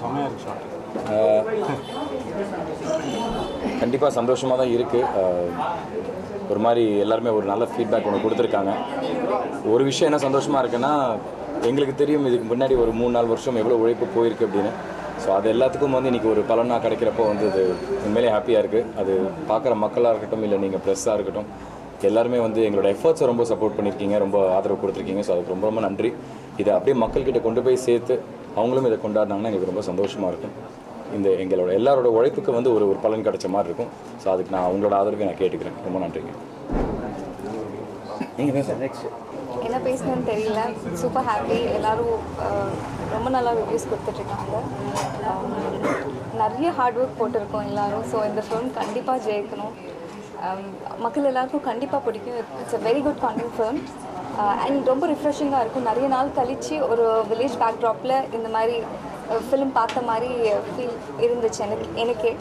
செம்மையாக இருக்கு ஷார்ட் கண்டிப்பாக சந்தோஷமாக தான் இருக்குது ஒரு மாதிரி எல்லாருமே ஒரு நல்ல ஃபீட்பேக் ஒன்று கொடுத்துருக்காங்க. ஒரு விஷயம் என்ன சந்தோஷமாக இருக்குன்னா எங்களுக்கு தெரியும் இதுக்கு முன்னாடி ஒரு மூணு நாலு வருஷம் எவ்வளோ உழைப்பு போயிருக்கு அப்படின்னு. ஸோ அது எல்லாத்துக்கும் வந்து இன்றைக்கி ஒரு பலனாக கிடைக்கிறப்போ வந்து அது உண்மையிலே ஹாப்பியாக இருக்குது அது பார்க்குற மக்களாக இருக்கட்டும் இல்லை நீங்கள் ப்ரெஸ்ஸாக இருக்கட்டும் எல்லாருமே வந்து எங்களோட எஃபர்ட்ஸை ரொம்ப சப்போர்ட் பண்ணியிருக்கீங்க ரொம்ப ஆதரவு கொடுத்துருக்கீங்க. ஸோ அதுக்கு ரொம்ப ரொம்ப நன்றி. இதை அப்படியே மக்கள்கிட்ட கொண்டு போய் சேர்த்து அவங்களும் இதை கொண்டாடினாங்கன்னா எங்களுக்கு ரொம்ப சந்தோஷமாக இருக்கும். இந்த எங்களோட எல்லாரோட உழைப்புக்கு வந்து ஒரு ஒரு பலன் கிடைச்ச மாதிரி இருக்கும். ஸோ அதுக்கு நான் அவங்களோட ஆதரவை நான் கேட்டுக்கிறேன். ரொம்ப நன்றிங்க. நீங்கள் பேச. நெக்ஸ்ட் என்ன பேசணும்னு தெரியல. சூப்பர் ஹாப்பி எல்லாரும் ரொம்ப நல்லா ரிவ்யூஸ் கொடுத்துட்ருக்காங்க. நிறைய ஹார்ட் ஒர்க் போட்டிருக்கோம் எல்லாரும். ஸோ இந்த ஃபிலிம் கண்டிப்பாக ஜெயிக்கணும். மக்கள் எல்லாருக்கும் கண்டிப்பாக பிடிக்கும். It's a very good content film and ரொம்ப ரிஃப்ரெஷிங்காக இருக்கும். நிறைய நாள் கழித்து ஒரு வில்லேஜ் பேக்ட்ராப்பில் இந்த மாதிரி ஃபிலிம் பார்த்த மாதிரி ஃபீல் இருந்துச்சு எனக்கு எனக்கே.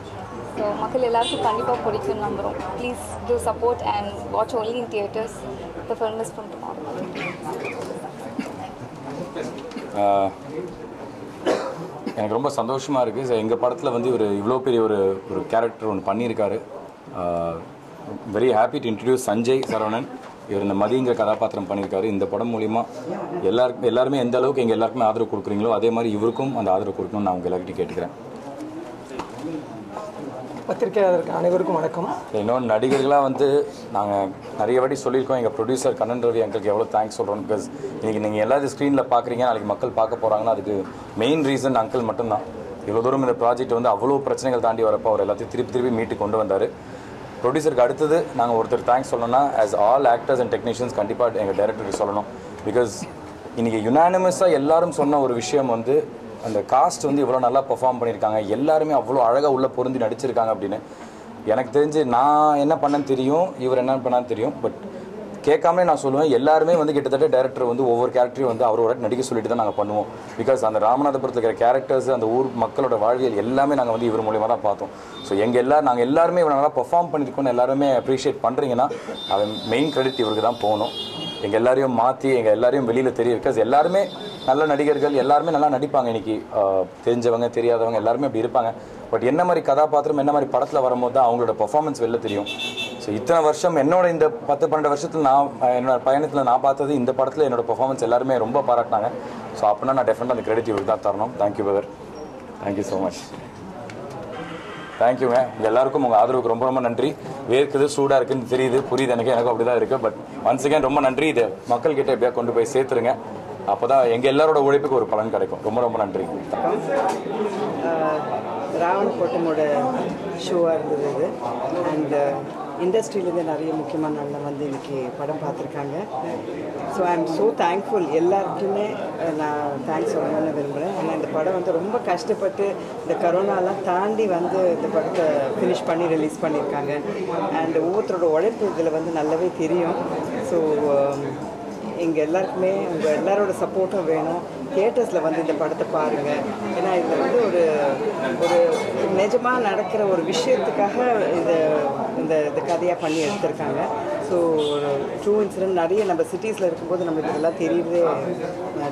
ஸோ மக்கள் எல்லாருக்கும் கண்டிப்பாக பிடிக்கும் நம்புகிறோம் please do support and watch only in theatres the film miss பண்ணுறோம் எனக்கு ரொம்ப சந்தோஷமாக இருக்குது எங்கள் படத்தில் வந்து இவர் இவ்வளோ பெரிய ஒரு ஒரு கேரக்டர் ஒன்று பண்ணியிருக்காரு. Very happy to introduce Sanjay Saravanan இவர் இந்த மதிங்கிற கதாபாத்திரம் பண்ணியிருக்காரு. இந்த படம் மூலிமா எல்லாருக்கும் எல்லாருமே எந்த அளவுக்கு எங்கள் எல்லாருக்குமே ஆதரவு கொடுக்குறீங்களோ அதே மாதிரி இவருக்கும் அந்த ஆதரவு கொடுக்கணும்னு நான் உங்கள் எல்லார்கிட்டையும் கேட்டுக்கிறேன். பத்திரிகையாளருக்கு அனைவருக்கும் வணக்கம். இன்னொன்று நடிகர்களாக வந்து நாங்கள் நிறைய வாட்டி சொல்லியிருக்கோம். எங்கள் ப்ரொடியூசர் கண்ணன் ரவி எங்களுக்கு எவ்வளோ தேங்க்ஸ் சொல்கிறோம் பிகாஸ் இன்றைக்கி நீங்கள் எல்லாரும் ஸ்க்ரீனில் பார்க்குறீங்க நாளைக்கு மக்கள் பார்க்க போகிறாங்கன்னா அதுக்கு மெயின் ரீசன் அங்கிள் மட்டும்தான். இவ்வளோ தூரம் இந்த ப்ராஜெக்ட் வந்து அவ்வளோ பிரச்சனைகள் தாண்டி வரப்போ அவர் எல்லாத்தையும் திருப்பி திருப்பி மீட்டு கொண்டு வந்தார். ப்ரொடியூசருக்கு அடுத்தது நாங்கள் ஒருத்தர் தேங்க்ஸ் சொல்லணும்னா as all actors and technicians கண்டிப்பாக எங்கள் டேரக்டருக்கு சொல்லணும். பிகாஸ் இன்றைக்கி யுனானிமஸாக எல்லாரும் சொன்ன ஒரு விஷயம் வந்து அந்த காஸ்ட் வந்து இவ்வளோ நல்லா பெர்ஃபார்ம் பண்ணியிருக்காங்க. எல்லாருமே அவ்வளோ அழகாக உள்ளே பொருந்தி நடிச்சிருக்காங்க அப்படின்னு. எனக்கு தெரிஞ்சு நான் என்ன பண்ணேன்னு தெரியும் இவர் என்ன பண்ணான்னு தெரியும். பட் கேட்காமலே நான் சொல்லுவேன். எல்லாருமே வந்து கிட்டத்தட்ட டேரக்டர் வந்து ஒவ்வொரு கேரக்டரையும் வந்து அவரோட நடிக்க சொல்லிட்டு தான் நாங்கள் பண்ணுவோம். பிகாஸ் அந்த ராமநாதபுரத்தில் இருக்கிற கேரக்டர்ஸ் அந்த ஊர் மக்களோட வாழ்வியல் எல்லாமே நாங்கள் வந்து இவர் மூலியமாக தான் பார்த்தோம். ஸோ எங்கள் எல்லா நாங்கள் எல்லாருமே இவ்வளோ நல்லா பெர்ஃபார்ம் பண்ணியிருக்கோம்னு எல்லாருமே அப்ரிஷியேட் பண்ணுறீங்கன்னா அது மெயின் கிரெடிட் இவருக்கு தான் போகணும். எங்கள் எல்லாரையும் மாற்றி எங்கள் எல்லாரையும் வெளியில் தெரியும் பிகாஸ் எல்லாருமே நல்ல நடிகர்கள் எல்லாருமே நல்லா நடிப்பாங்க இன்னைக்கு. தெரிஞ்சவங்க தெரியாதவங்க எல்லாருமே அப்படி இருப்பாங்க. பட் என்ன மாதிரி கதாபாத்திரம் என்ன மாதிரி படத்தில் வரும்போது தான் அவங்களோட பெர்ஃபார்மன்ஸ் வெளில தெரியும். ஸோ இத்தனை வருஷம் என்னோட இந்த பத்து பன்னெண்டு வருஷத்தில் நான் என்னோட பயணத்தில் நான் பார்த்தது இந்த படத்தில் என்னோட பெர்ஃபார்மன்ஸ் எல்லாருமே ரொம்ப பாராட்டினாங்க. ஸோ அப்படின்னா நான் டெஃபினட்டாக அந்த கிரெடிட் இவருக்கு தான் தரணும். Thank you brother thank you so much தேங்க்யூங்க உங்கள் எல்லாருக்கும் உங்கள் ஆதரவுக்கு ரொம்ப ரொம்ப நன்றி. வேர்க்குது சூடாக இருக்குன்னு தெரியுது புரியுது எனக்கு எனக்கும் அப்படி தான் இருக்குது பட் ஒன்ஸ் அகேன் ரொம்ப நன்றி. இது மக்கள்கிட்ட எப்படியா கொண்டு போய் சேர்த்துருங்க. அப்போ தான் எங்கள் எல்லாரோட உழைப்புக்கு ஒரு பலன் கிடைக்கும். ரொம்ப ரொம்ப நன்றி. ராவண் கோட்டமோட ஷோவாக இருந்தது அண்ட் இண்டஸ்ட்ரியிலேருந்து நிறைய முக்கியமான நல்ல வந்து இன்றைக்கி படம் பார்த்துருக்காங்க. So I am so thankful எல்லாருக்குமே நான் தேங்க்ஸ் சொல்லணும்னு விரும்புகிறேன் ஏன்னா இந்த படம் வந்து ரொம்ப கஷ்டப்பட்டு இந்த கரோனாலாம் தாண்டி வந்து இந்த படத்தை ஃபினிஷ் பண்ணி ரிலீஸ் பண்ணியிருக்காங்க. அண்ட் ஒவ்வொருத்தரோட உழைப்பு இதில் வந்து நல்லாவே தெரியும். ஸோ um, எங்கள் எல்லாருக்குமே உங்கள் எல்லாரோட சப்போர்ட்டும் வேணும். தியேட்டர்ஸில் வந்து இந்த படத்தை பாருங்கள் ஏன்னா இதில் வந்து ஒரு ஒரு நிஜமாக நடக்கிற ஒரு விஷயத்துக்காக இது இந்த இந்த கதையாக பண்ணி எடுத்திருக்காங்க. ஸோ ஒரு ட்ரூ இன்சிடென்ட் நிறைய நம்ம சிட்டிஸில் இருக்கும்போது நம்மளுக்கு இதெல்லாம் தெரியவே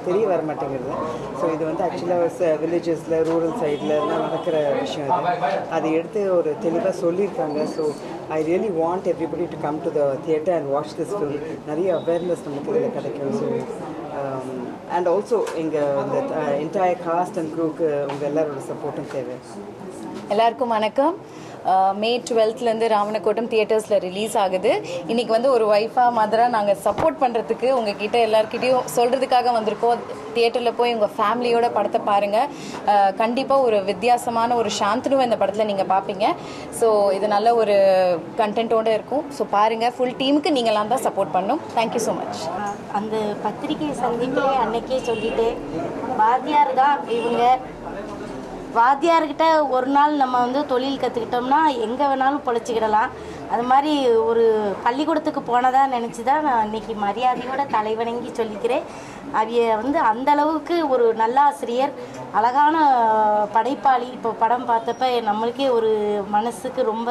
தெரிய வர மாட்டேங்கிறது ஸோ இது வந்து ஆக்சுவலாக வில்லேஜஸில் ரூரல் சைடில் எல்லாம் நடக்கிற விஷயம் இது. அதை எடுத்து ஒரு தெளிவாக சொல்லியிருக்காங்க. So I really want everybody to come to the theatre and watch this film நிறைய அவேர்னஸ் நமக்கு இதில் கிடைக்கும். ஸோ அண்ட் ஆல்சோ எங்கள் இந்த என்டையர் காஸ்ட் அண்ட் க்ரூக்கு உங்கள் எல்லாரோட சப்போர்ட்டும் தேவை. எல்லாருக்கும் வணக்கம். மே டுவெல்த்லேருந்து ராவணக்கோட்டம் தியேட்டர்ஸில் ரிலீஸ் ஆகுது. இன்றைக்கி வந்து ஒரு ஒய்ஃபாக மதராக நாங்கள் சப்போர்ட் பண்ணுறதுக்கு உங்ககிட்ட எல்லாருக்கிட்டையும் சொல்கிறதுக்காக வந்திருக்கோம். தியேட்டரில் போய் உங்கள் ஃபேமிலியோட படத்தை பாருங்கள் கண்டிப்பாக ஒரு வித்தியாசமான ஒரு சாந்தனுவை இந்த படத்தில் நீங்கள் பார்ப்பீங்க ஸோ இது நல்ல ஒரு கண்டென்ட்டோடு இருக்கும். ஸோ பாருங்கள் ஃபுல் டீமுக்கு நீங்களாம் தான் சப்போர்ட் பண்ணும் தேங்க்யூ ஸோ மச் அந்த பத்திரிகை சந்திப்பிலே அன்னைக்கே சொல்லிட்டு பாரதியார் தான் இவங்க. வாத்தியார்கிட்ட ஒரு நாள் நம்ம வந்து தொழில் கற்றுக்கிட்டோம்னா எங்கே வேணாலும் பொழைச்சிக்கிடலாம். அது மாதிரி ஒரு பள்ளிக்கூடத்துக்கு போனதாக நினச்சி தான் நான் இன்றைக்கி மரியாதையோட தலைவணங்கி சொல்லிக்கிறேன். அவைய வந்து அந்த அளவுக்கு ஒரு நல்ல ஆசிரியர் அழகான படைப்பாளி. இப்போ படம் பார்த்தப்ப நம்மளுக்கே ஒரு மனசுக்கு ரொம்ப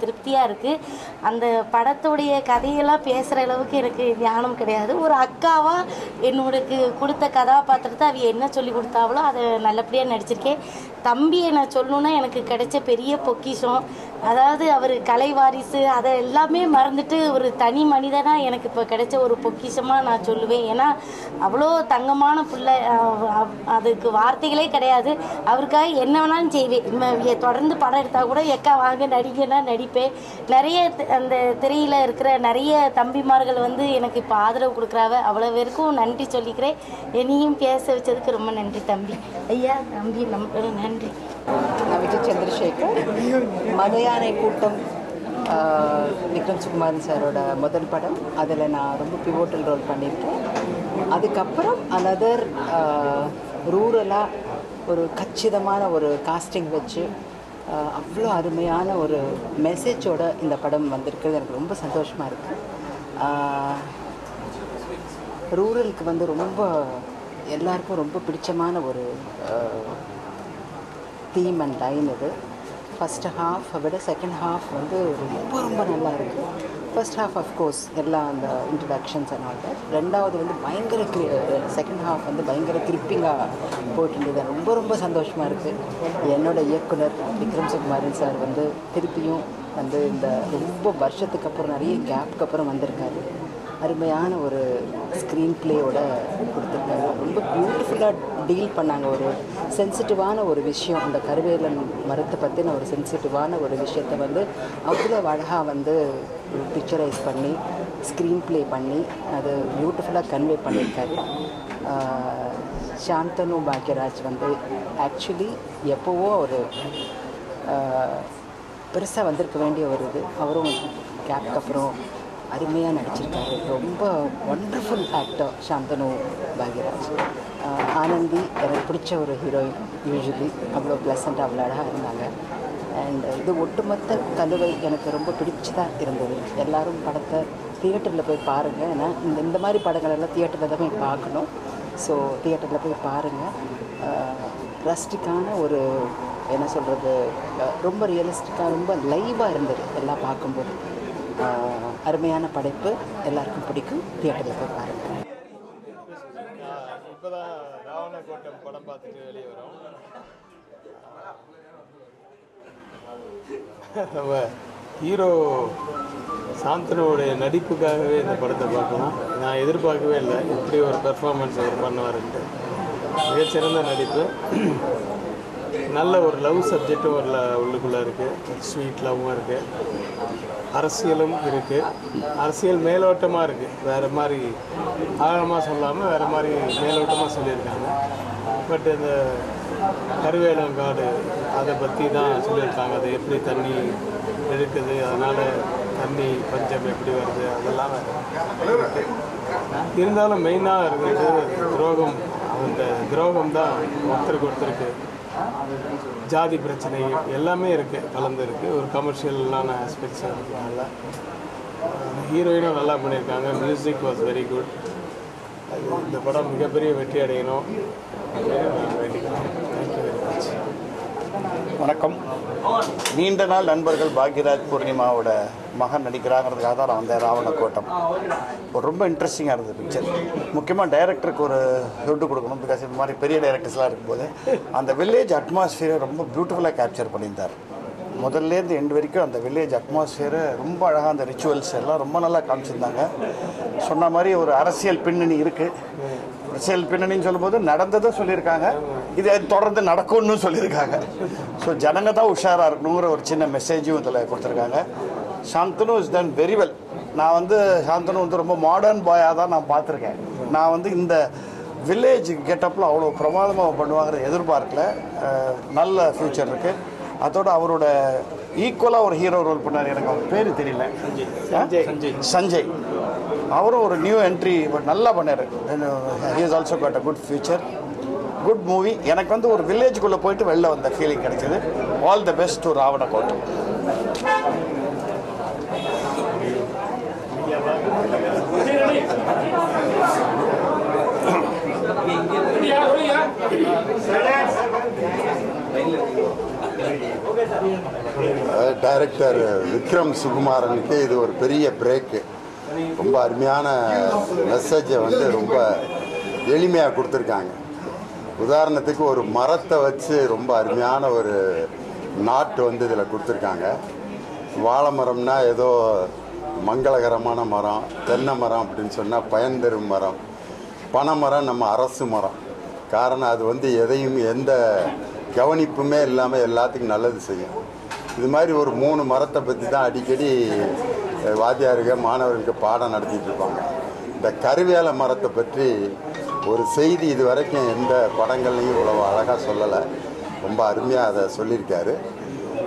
திருப்தியாக இருக்குது அந்த படத்துடைய கதையெல்லாம் பேசுகிற அளவுக்கு எனக்கு ஞானம் கிடையாது. ஒரு அக்காவாக என்னோடக்கு கொடுத்த கதாபாத்திரத்தை அவைய என்ன சொல்லி கொடுத்தாவளோ அதை நல்லபடியாக நடிச்சிருக்கேன். தம்பியை நான் சொல்லணுன்னா எனக்கு கிடைச்ச பெரிய பொக்கிஷம். அதாவது அவர் கலை வாரிசு அதை எல்லாமே மறந்துட்டு ஒரு தனி மனிதனாக எனக்கு இப்போ கிடைச்ச ஒரு பொக்கிஷமாக நான் சொல்லுவேன். ஏன்னா அவ்வளோ தங்கமான பிள்ளை அதுக்கு வார்த்தைகளே கிடையாது. அவருக்காக என்ன வேணாலும் செய்வேன். தொடர்ந்து படம் எடுத்தால் கூட எக்கா வாங்க நடிகனா நடிப்பேன். நிறைய அந்த திரையில் இருக்கிற நிறைய தம்பிமார்கள் வந்து எனக்கு இப்போ ஆதரவு கொடுக்குறாவ. அவ்வளோ பேருக்கும் நன்றி சொல்லிக்கிறேன். என்னையும் பேச வச்சதுக்கு ரொம்ப நன்றி தம்பி. ஐயா தம்பி நம் நன்றி. நான் விஜய் சந்திரசேகர். மதையானை கூட்டம் விக்ரம் சுகுமாரன் சாரோட முதல் படம். அதில் நான் ரொம்ப பிவோட்டல் ரோல் பண்ணியிருக்கேன். அதுக்கப்புறம் அனதர் ரூரலாக ஒரு கச்சிதமான ஒரு காஸ்டிங் வச்சு அவ்வளோ அருமையான ஒரு மெசேஜோட இந்த படம் வந்திருக்கிறது. எனக்கு ரொம்ப சந்தோஷமாக இருக்குது ரூரலுக்கு வந்து ரொம்ப எல்லாருக்கும் ரொம்ப பிடிச்சமான ஒரு தீம் அண்ட் லைன் இது. ஃபஸ்ட் ஹாஃப் விட செகண்ட் ஹாஃப் வந்து ரொம்ப ரொம்ப நல்லா இருக்குது ஃபர்ஸ்ட் ஹாஃப் அஃப்கோர்ஸ் எல்லா அந்த இன்ட்ரடக்ஷன்ஸ் அண்ட் ஆல் தட் ரெண்டாவது வந்து பயங்கர செகண்ட் ஹாஃப் வந்து பயங்கர கிரிப்பிங்காக போயிட்டு இருந்தது ரொம்ப ரொம்ப சந்தோஷமாக இருக்குது என்னோட இயக்குனர் விக்ரம் சுகுமாரன் சார் வந்து திருப்பியும் வந்து இந்த ரொம்ப வருஷத்துக்கு அப்புறம் நிறைய கேப்புக்கு அப்புறம் வந்திருக்காரு. அருமையான ஒரு ஸ்க்ரீன் பிளேயோட கொடுத்துருக்காரு. ரொம்ப பியூட்டிஃபுல்லாக டீல் பண்ணாங்க. ஒரு சென்சிட்டிவான ஒரு விஷயம். அந்த கருவேலன் மரத்தை பற்றின ஒரு சென்சிட்டிவான ஒரு விஷயத்தை வந்து அவ்வளோ அழகாக வந்து பிக்சரைஸ் பண்ணி ஸ்க்ரீன் ப்ளே பண்ணி அது பியூட்டிஃபுல்லாக கன்வே பண்ணியிருக்காரு. சாந்தனு பாக்யராஜ் வந்து ஆக்சுவலி எப்போவோ ஒரு பெருசாக வந்திருக்க வேண்டிய ஒரு இது. அவரும் கேப்க்கு அப்புறம் அருமையாக நடிச்சிருக்காரு. ரொம்ப ஒண்டர்ஃபுல் ஆக்டர் சாந்தனு பாக்யராஜ். ஆனந்தி எனக்கு பிடிச்ச ஒரு ஹீரோயின் யூஸ்வலி அவ்வளோ ப்ளசண்ட்டாக அவ்வளோ அழகாக இருந்தாங்க. அண்ட் இது ஒட்டுமொத்த கலுவை எனக்கு ரொம்ப பிடிச்சதாக இருந்தது. எல்லோரும் படத்தை தியேட்டரில் போய் பாருங்கள் ஏன்னா இந்த இந்த மாதிரி படங்கள் எல்லாம் தியேட்டரில் தான் போய் பார்க்கணும். ஸோ தியேட்டரில் போய் பாருங்கள் ரஸ்டிக்கான ஒரு என்ன சொல்கிறது ரொம்ப ரியலிஸ்டிக்காக ரொம்ப லைவாக இருந்தது. எல்லாம் பார்க்கும்போது. அருமையான படைப்பு எல்லாருக்கும் பிடிக்கும். தியேட்டரில் போய் பாருங்கள் இப்போதான் படம் பார்த்துட்டு வெளியே வரோம் நம்ம ஹீரோ சாந்தனுடைய நடிப்புக்காகவே இந்த படத்தை பார்க்கணும். நான் எதிர்பார்க்கவே இல்லை. இப்படி ஒரு பெர்ஃபார்மன்ஸ் அவர் பண்ணுவாருன்ட்டு. மிகச்சிறந்த நடிப்பு. நல்ல ஒரு லவ் சப்ஜெக்டும் ஒரு உள்ளுக்குள்ளே இருக்குது ஸ்வீட் லவ்வும் இருக்குது அரசியலும் இருக்குது அரசியல் மேலோட்டமாக இருக்குது வேறு மாதிரி ஆழமாக சொல்லாமல் வேறு மாதிரி மேலோட்டமாக சொல்லியிருக்காங்க. பட் இந்த கருவேலங்காடு அதை பற்றி தான் சொல்லியிருக்காங்க. அது எப்படி தண்ணி இருக்குது அதனால் தண்ணி பஞ்சம் எப்படி வருது? அதெல்லாம் இருந்தாலும் மெயினாக இருக்கிறது துரோகம். அந்த துரோகம் தான் ஒருத்தருக்கு ஒருத்தருக்கு ஜாதி பிரச்சனை எல்லாமே இருக்குது கலந்து இருக்குது ஒரு கமர்ஷியலான ஆஸ்பெக்ட்ஸ் இருக்கிறதுனால ஹீரோயினும் நல்லா பண்ணியிருக்காங்க. மியூசிக் வாஸ் வெரி குட் இந்த படம் மிகப்பெரிய வெற்றி அடையணும் அப்படின்னு நான் வேண்டிக்கிறேன். தேங்க்யூ வெரி மச் வணக்கம். நீண்ட நாள் நண்பர்கள் பாக்யராஜ் பூர்ணிமாவோட மகன் நடிக்கிறாங்கிறதுக்காக தான் நான் வந்தேன் ராவண கோட்டம் ஒரு ரொம்ப இன்ட்ரெஸ்டிங்காக இருந்தது பிக்சர் முக்கியமாக டைரக்டருக்கு ஒரு ஹெட்டு கொடுக்கணும் பிகாஸ் இந்த மாதிரி பெரிய டைரக்டர்ஸ்லாம் இருக்கும்போது அந்த வில்லேஜ் அட்மாஸ்ஃபியரை ரொம்ப பியூட்டிஃபுல்லாக கேப்சர் பண்ணியிருந்தார். முதல்லேருந்து எண்டு வரைக்கும் அந்த வில்லேஜ் அட்மாஸ்ஃபியரை ரொம்ப அழகாக அந்த ரிச்சுவல்ஸ் எல்லாம் ரொம்ப நல்லா காமிச்சிருந்தாங்க. சொன்ன மாதிரி ஒரு அரசியல் பின்னணி இருக்குது அரசியல் பின்னணின்னு சொல்லும்போது நடந்ததை சொல்லியிருக்காங்க. இது தொடர்ந்து நடக்கும்னு சொல்லியிருக்காங்க. ஸோ ஜனங்க தான் உஷாராக இருக்கணுங்கிற ஒரு சின்ன மெசேஜும் இதில் கொடுத்துருக்காங்க. Shanthanu is done very well நான் வந்து சாந்தனு வந்து ரொம்ப மாடர்ன் பாயாக தான் நான் பார்த்துருக்கேன். நான் வந்து இந்த வில்லேஜ் கெட்டப்பில் அவ்வளோ பிரமாதமாக பண்ணுவாங்கிற எதிர்பார்க்கல. நல்ல ஃப்யூச்சர் இருக்குது அதோட அவரோட ஈக்குவலாக ஒரு ஹீரோ ரோல் பண்ணார் எனக்கு அவர் பேர் தெரியல சஞ்சய் அவரும் ஒரு நியூ என்ட்ரி பட் நல்லா பண்ணார் is also got a good future good movie எனக்கு வந்து ஒரு வில்லேஜுக்குள்ளே போயிட்டு வெளில வந்த ஃபீலிங் கிடைச்சிது all the best to Ravana Kottai Thank director Vikram சுகுமாரனுக்கு இது ஒரு பெரிய பிரேக்கு ரொம்ப அருமையான மெசேஜை வந்து ரொம்ப எளிமையாக கொடுத்துருக்காங்க. உதாரணத்துக்கு ஒரு மரத்தை வச்சு ரொம்ப அருமையான ஒரு நாட்டு வந்து இதில் கொடுத்துருக்காங்க. வாழை மரம்னா ஏதோ மங்களகரமான மரம் தென்னை மரம் அப்படின்னு சொன்னால் பயன் தரும் மரம். பனை மரம் நம்ம அரசு மரம். காரணம் அது வந்து எதையும் எந்த கவனிப்புமே இல்லாமல் எல்லாத்துக்கும் நல்லது செய்யும். இது மாதிரி ஒரு மூணு மரத்தை பற்றி தான் அடிக்கடி அஹ், வாத்தியாருங்க மாணவர்களுக்கு பாடம் நடத்திட்டு இருப்பாங்க. இந்த கருவேல மரத்தை பற்றி ஒரு செய்தி இது வரைக்கும் எந்த படங்கள்லையும் இவ்வளோ அழகாக சொல்லலை. ரொம்ப அருமையாக அதை சொல்லியிருக்காரு.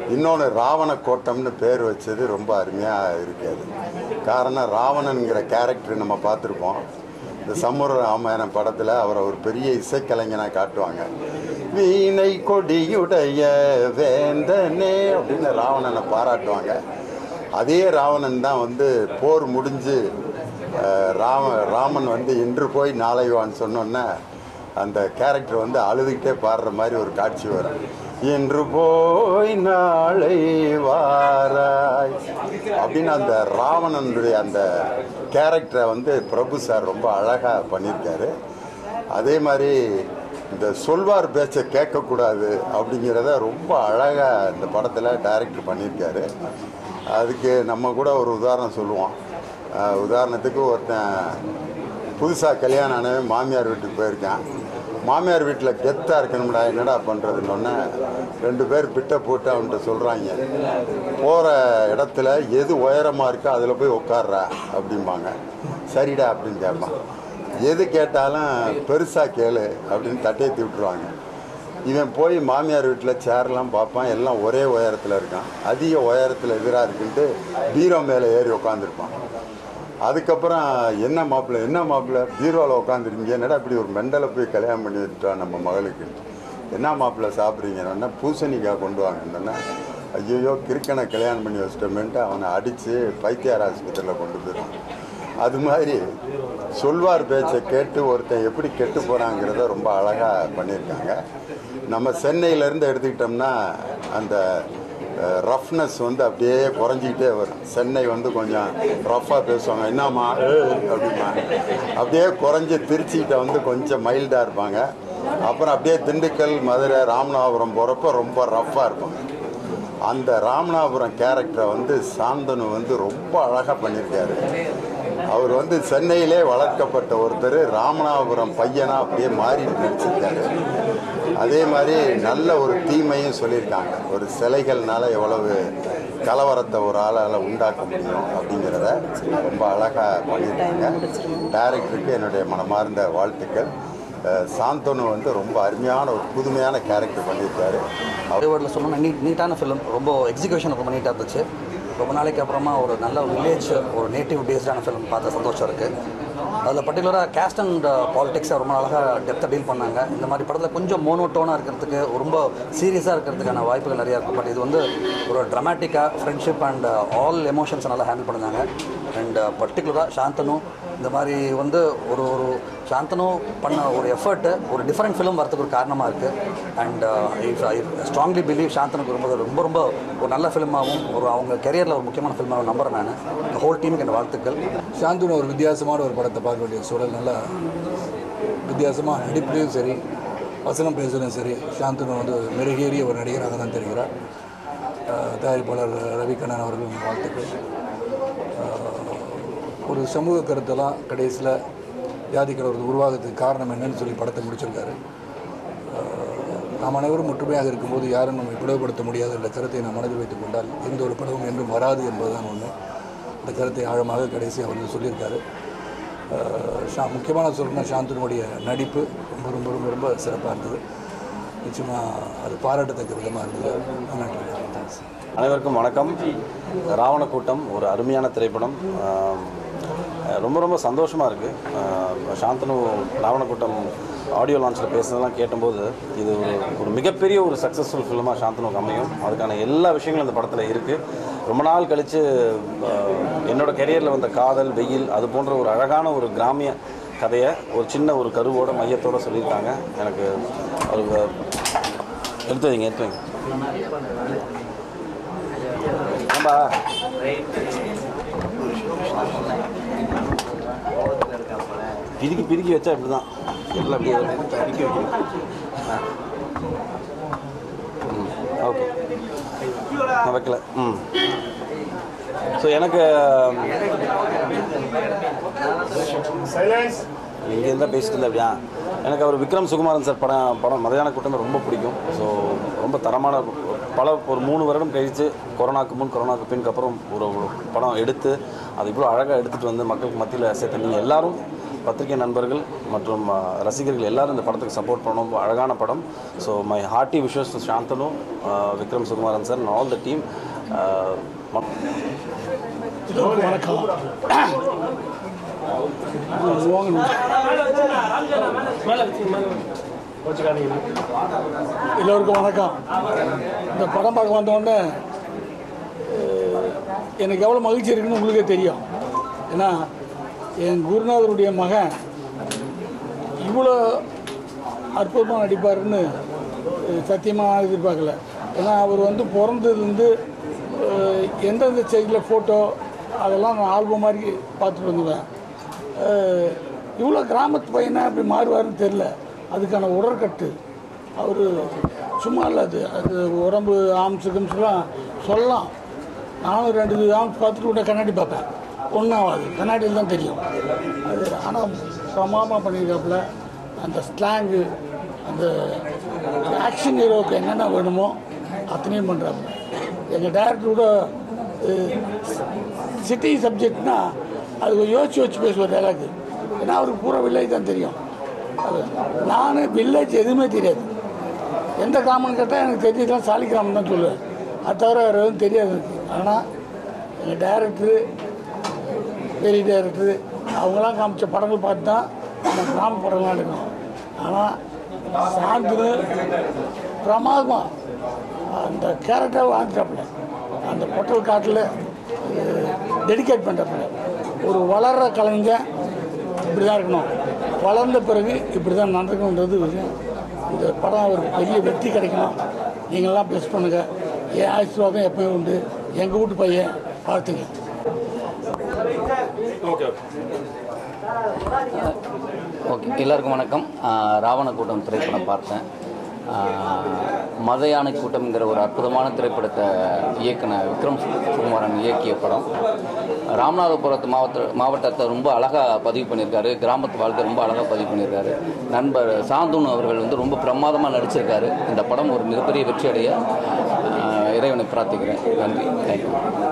இன்னொன்று ராவண கோட்டம்னு பேர் வச்சது ரொம்ப அருமையாக இருக்காது காரணம் ராவணனுங்கிற கேரக்டர் நம்ம பார்த்துருப்போம். இந்த சமுர ராமாயணம் படத்தில் அவரை ஒரு பெரிய இசைக்கலைஞனாக காட்டுவாங்க. வீணை கொடியுடைய வேந்தனே அப்படின்னு ராவணனை பாராட்டுவாங்க. அதே ராவணன் தான் வந்து போர் முடிஞ்சு ராம ராமன் வந்து இன்று போய் நாளை வான்னு சொன்னோன்னே அந்த கேரக்டர் வந்து அழுதுகிட்டே பாடுற மாதிரி ஒரு காட்சி வரும். இன்று போய் நாளை வாராய். அப்படின்னு அந்த ராவணனுடைய அந்த கேரக்டரை வந்து பிரபு சார் ரொம்ப அழகாக பண்ணியிருக்காரு. அதே மாதிரி இந்த சொல்வார் பேச்சை கேட்கக்கூடாது அப்படிங்கிறத ரொம்ப அழகாக இந்த படத்தில் டைரக்டர் பண்ணியிருக்காரு. அதுக்கு நம்ம கூட ஒரு உதாரணம் சொல்லுவோம். உதாரணத்துக்கு ஒருத்தன் புதுசாக கல்யாணம் ஆன மாமியார் வீட்டுக்கு போயிருக்கான். மாமியார் வீட்டில் கெத்தாக இருக்கணும்டா என்னடா பண்ணுறதுன்னொன்னே ரெண்டு பேர் பிட்டை போட்டு அவன்கிட்ட சொல்கிறாங்க போகிற இடத்துல எது உயரமாக இருக்கோ அதில் போய் உட்கார்றா அப்படிம்பாங்க. சரிடா அப்படின்னு கேட்பான். எது கேட்டாலும் பெருசாக கேளு அப்படின்னு தட்டையத்தி விட்டுருவாங்க. இவன் போய் மாமியார் வீட்டில் சேர்லாம் பார்ப்பான் எல்லாம் ஒரே உயரத்தில் இருக்கான். அதிக உயரத்தில் எதிராக இருக்குன்ட்டு பீரோ மேலே ஏறி உட்காந்துருப்பான் அதுக்கப்புறம் என்ன மாப்பிள்ளை என்ன மாப்பிள்ளை? பீரோவில் உட்காந்துருங்க என்னடா இப்படி ஒரு மெண்டலை போய் கல்யாணம் பண்ணி வச்சுட்டான் நம்ம மகளுக்கு? என்ன மாப்பிள்ளை சாப்பிட்றீங்கன்னா பூசணிக்காய் கொண்டு வாங்கன்னா. ஐயோ கிறுக்கனை கல்யாணம் பண்ணி வச்சிட்டோமேன்ட்டு அவனை அடித்து பைத்தியார் ஆஸ்பத்திரியில் கொண்டு போயிடுவான். அது மாதிரி சொல்வார் பேச்சை கேட்டு ஒருத்தன் எப்படி கெட்டு போகிறாங்கிறத ரொம்ப அழகாக பண்ணியிருக்காங்க. நம்ம சென்னையிலேருந்து எடுத்துக்கிட்டோம்னா அந்த ரஃப்னஸ் வந்து அப்படியே குறைஞ்சிக்கிட்டே வரும். சென்னை வந்து கொஞ்சம் ரஃப்பாக பேசுவாங்க. என்னம்மா? அப்படிமா அப்படியே குறைஞ்சி திருச்சிக்கிட்ட வந்து கொஞ்சம் மைல்டாக இருப்பாங்க. அப்புறம் அப்படியே திண்டுக்கல் மதுரை ராமநாதபுரம் போகிறப்ப ரொம்ப ரஃப்பாக இருப்பாங்க. அந்த ராமநாதபுரம் கேரக்டரை வந்து சாந்தனு வந்து ரொம்ப அழகாக பண்ணியிருக்காரு. அவர் வந்து சென்னையிலே வளர்க்கப்பட்ட ஒருத்தர் ராமநாதபுரம் பையனா அப்படியே மாறி நடிச்சிருக்காரு அதே மாதிரி நல்ல ஒரு தீமையும் சொல்லியிருக்காங்க. ஒரு சிலைகள்னால எவ்வளவு கலவரத்தை ஒரு ஆளால் உண்டாக்க முடியும் அப்படிங்கிறத ரொம்ப அழகாக பண்ணியிருக்காங்க. டேரக்டருக்கு என்னுடைய மனமார்ந்த வாழ்த்துக்கள். சாந்தனு வந்து ரொம்ப அருமையான ஒரு புதுமையான கேரக்டர் பண்ணியிருக்காரு. அதே வேர்டில் சொல்லணும்னா நீட் நீட்டான ஃபிலிம் ரொம்ப எக்ஸிகியூஷன் ரொம்ப நீட்டாக இருந்துச்சு. ரொம்ப நாளைக்கு அப்புறமா ஒரு நல்ல வில்லேஜ் ஒரு நேட்டிவ் பேஸ்டான ஃபிலிம் பார்த்த சந்தோஷம் இருக்குது அதில் பர்டிகுலராக கேஸ்ட் அண்ட் பாலிடிக்ஸை ரொம்ப அழகாக டெப்த்தாக டீல் பண்ணாங்க. இந்த மாதிரி படத்தில் கொஞ்சம் மோனோட்டோனாக இருக்கிறதுக்கு ரொம்ப சீரியஸாக இருக்கிறதுக்கான வாய்ப்புகள் நிறையா இருக்கும் பட் இது வந்து ஒரு ட்ரமாட்டிக்காக ஃப்ரெண்ட்ஷிப் அண்ட் ஆல் எமோஷன்ஸ் நல்லா ஹேண்டில் பண்ணுறாங்க அண்ட் பர்டிகுலராக சாந்தனு இந்த மாதிரி வந்து ஒரு ஒரு சாந்தனு பண்ண ஒரு எஃபர்ட்டு ஒரு டிஃப்ரெண்ட் ஃபிலிம் வரதுக்கு ஒரு காரணமாக இருக்குது and if I strongly believe சாந்தனுக்கு ரொம்ப ரொம்ப ரொம்ப ஒரு நல்ல ஃபிலிமாகவும் ஒரு அவங்க கெரியரில் ஒரு முக்கியமான ஃபிலிமாகவும் நம்புகிறேன் நான். இந்த ஹோல் டீமுக்கு என் வாழ்த்துக்கள். சாந்தனு ஒரு வித்தியாசமான ஒரு படத்தை பார்க்க வேண்டிய சூழல் நல்லா வித்தியாசமாக நடிப்புலையும் சரி வசனம் பேசுகிறதும் சரி சாந்தனு வந்து மெருகேறிய ஒரு நடிகராக தான் தெரிகிறார். தயாரிப்பாளர் தயாரிப்பாளர் ரவிகண்ணன் அவர்களும் வாழ்த்துக்கள். ஒரு சமூக கருத்தெல்லாம் கடைசியில் ஜாதி கலவரத்து உருவாகிறதுக்கு காரணம் என்னன்னு சொல்லி படத்தை முடிச்சிருக்காரு. நாம் அனைவரும் ஒற்றுமையாக இருக்கும்போது யாரும் நம்மை பிளவுபடுத்த முடியாது என்ற கருத்தை நாம் மனதில் வைத்துக் கொண்டால் எந்த ஒரு படமும் என்றும் வராது என்பதுதான் ஒன்று அந்த கருத்தை ஆழமாக கடைசி அவர் சொல்லியிருக்காரு. ஷா முக்கியமான சொல்லணும்னா சாந்தனுடைய நடிப்பு. ரொம்ப ரொம்ப ரொம்ப ரொம்ப சிறப்பாக இருந்தது. நிச்சயமாக அது பாராட்டத்தக்க விதமாக இருந்தது. நன்றி. அனைவருக்கும் வணக்கம். ராவண கூட்டம் ஒரு அருமையான திரைப்படம். ரொம்ப ரொம்ப சந்தோஷமாக இருக்குது சாந்தனு ராவணக்கூட்டம் ஆடியோ லான்ச்சில் பேசுனதெல்லாம் கேட்டபோது இது ஒரு ஒரு மிகப்பெரிய ஒரு சக்ஸஸ்ஃபுல் ஃபிலிமாக சாந்தனுக்கு அமையும். அதுக்கான எல்லா விஷயங்களும் இந்த படத்தில் இருக்குது ரொம்ப நாள் கழித்து என்னோட கெரியரில் வந்த காதல் வெயில் அது போன்ற ஒரு அழகான ஒரு கிராமிய கதையை ஒரு சின்ன ஒரு கருவோட மையத்தோட சொல்லியிருக்காங்க. எனக்கு ஒரு எடுத்து வைங்க எடுத்து வைங்க. ஏம்பா பிரிக்கி பிரிக்கி வச்சா இப்படி தான் எல்லாம் அப்படியே வைக்கணும். ஓகே நான் வைக்கல. ம். ஸோ எனக்கு இங்கே இருந்தால் பேசிட்டு இருந்தேன் அப்படியா எனக்கு அவர் விக்ரம் சுகுமாரன் சார் படம் படம் மதையான கூட்டமே ரொம்ப பிடிக்கும். ஸோ ரொம்ப தரமான பல ஒரு மூணு வருடம் கழித்து கொரோனாக்கு முன் கொரோனாக்கு அப்புறம் ஒரு ஒரு படம் எடுத்து அது இவ்வளோ அழகாக எடுத்துகிட்டு வந்து மக்களுக்கு மத்தியில் சேர்த்து நீங்கள் எல்லாரும் பத்திரிகை நண்பர்கள் மற்றும் ரசிகர்கள் எல்லாரும் இந்த படத்துக்கு சப்போர்ட் பண்ணணும். அழகான படம். So my hearty wishes Shanthanu Vikram Sukumaran sir all the team வணக்கம் எல்லோருக்கும் வணக்கம். இந்த படம் பார்க்க வந்தோடனே எனக்கு எவ்வளோ மகிழ்ச்சி இருக்குன்னு உங்களுக்கே தெரியும். ஏன்னா என் குருநாதருடைய மகன் இவ்வளோ அற்புதமாக நடிப்பாருன்னு சத்தியமாக எதிர்பார்க்கல. ஏன்னா அவர் வந்து பிறந்ததுலேருந்து எந்தெந்த ஸ்டேஜில் ஃபோட்டோ அதெல்லாம் நான் ஆல்பம் மாதிரி பார்த்துட்டு வந்துவேன் இவ்வளோ கிராமத்து பையனாக அப்படி மாறுவாருன்னு தெரில அதுக்கான உடற்கட்டு. அவர் சும்மா இல்லை அது அது உடம்பு ஆம்ஸு கிம்ஸ்லாம் சொல்லலாம். நானும் ரெண்டு ஆம்ஸ் பார்த்துட்டு கூட கண்ணாடி பார்ப்பேன். ஒன்றாவது ஆகாது கண்ணாடியில் தான் தெரியும். அது ஆனால் பிரமாதமாக பண்ணியிருக்காப்புல அந்த ஸ்லாங்கு அந்த ஆக்ஷன் ஹீரோவுக்கு என்னென்ன வேணுமோ அத்தனையும் பண்ணுறாப்புல எங்கள் டேரக்டரோட சிட்டி சப்ஜெக்ட்னா அது யோசிச்சு வச்சு பேசுவார் டேலாக்கு ஏன்னா அவருக்கு பூரா வில்லேஜ் தான் தெரியும். அது நான் வில்லேஜ் எதுவுமே தெரியாது. எந்த கிராமம்னு கேட்டால் எனக்கு தெரிஞ்சதுலாம் சாலி கிராமம் தான் சொல்லுவேன். அது தவிர வேறு எதுவும் தெரியாது எனக்கு. ஆனால் எங்கள் டேரக்டரு பெரிய டேரக்டர் அவங்களாம் காமிச்ச படங்கள் பார்த்து தான் நம்ம கிராம படங்கள்லாம் எடுக்கணும். ஆனால் சாந்தனு பிரமாதமாக அந்த கேரக்டர் வாழ்ந்துட்டாப்புல அந்த பொட்டல் காட்டில் டெடிகேட் பண்ணுறாப்புல ஒரு வளர்கிற கலைஞன் இப்படி தான் இருக்கணும். வளர்ந்த பிறகு இப்படி தான் நடக்கணுன்றது விஷயம் இந்த படம் ஒரு பெரிய வெற்றி கிடைக்கணும். நீங்கள்லாம் ப்ளஸ் பண்ணுங்கள் என் ஆசீர்வாதம் எப்பயும் உண்டு. எங்கள் வீட்டு பையன் வாழ்த்துங்க. ஓகே. ஓகே எல்லாருக்கும் வணக்கம். ராவண கூட்டம் திரைப்படம் பார்த்தேன். மத யானை கூட்டம்ங்கிற ஒரு அற்புதமான திரைப்படத்தை இயக்குன விக்ரம் சுகுமாரன் இயக்கிய படம். ராமநாதபுரத்து மாவட்ட மாவட்டத்தை ரொம்ப அழகாக பதிவு பண்ணியிருக்காரு. கிராமத்து வாழ்க்கை ரொம்ப அழகாக பதிவு பண்ணியிருக்காரு. நண்பர் சாந்தூன் அவர்கள் வந்து ரொம்ப பிரமாதமாக நடிச்சிருக்காரு. இந்த படம் ஒரு மிகப்பெரிய வெற்றியடைய இறைவனை பிரார்த்திக்கிறேன். நன்றி. தேங்க்யூ